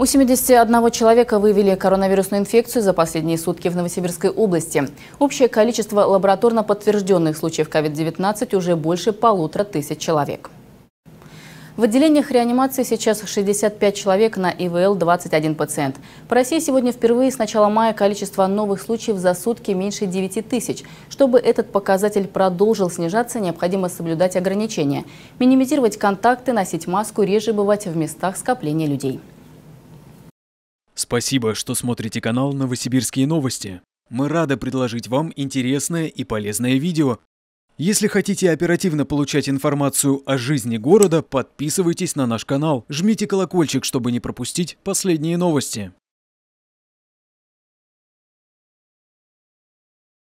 У 71 человека выявили коронавирусную инфекцию за последние сутки в Новосибирской области. Общее количество лабораторно подтвержденных случаев COVID-19 уже больше полутора тысяч человек. В отделениях реанимации сейчас 65 человек, на ИВЛ 21 пациент. По России сегодня впервые с начала мая количество новых случаев за сутки меньше 9 тысяч. Чтобы этот показатель продолжил снижаться, необходимо соблюдать ограничения. Минимизировать контакты, носить маску, реже бывать в местах скопления людей. Спасибо, что смотрите канал «Новосибирские новости». Мы рады предложить вам интересное и полезное видео. Если хотите оперативно получать информацию о жизни города, подписывайтесь на наш канал, жмите колокольчик, чтобы не пропустить последние новости.